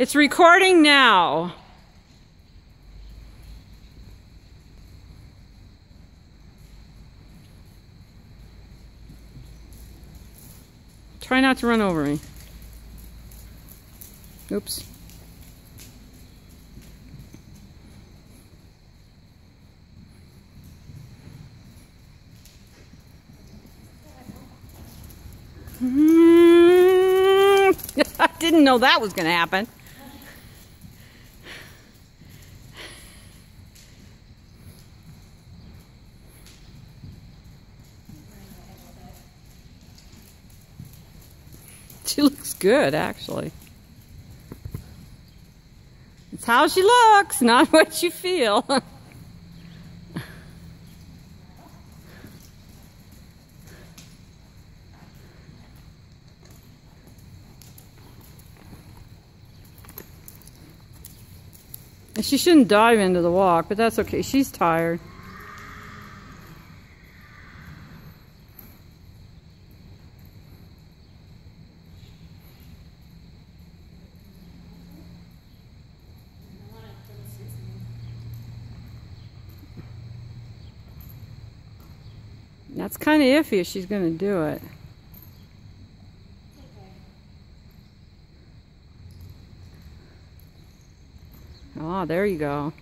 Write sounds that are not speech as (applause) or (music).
It's recording now. Try not to run over me. Oops. (laughs) I didn't know that was going to happen. (laughs) She looks good, actually. It's how she looks, (laughs) not what you feel. (laughs) she shouldn't dive into the walk, but that's okay. She's tired. That's kind of iffy if she's going to do it. Oh, there you go.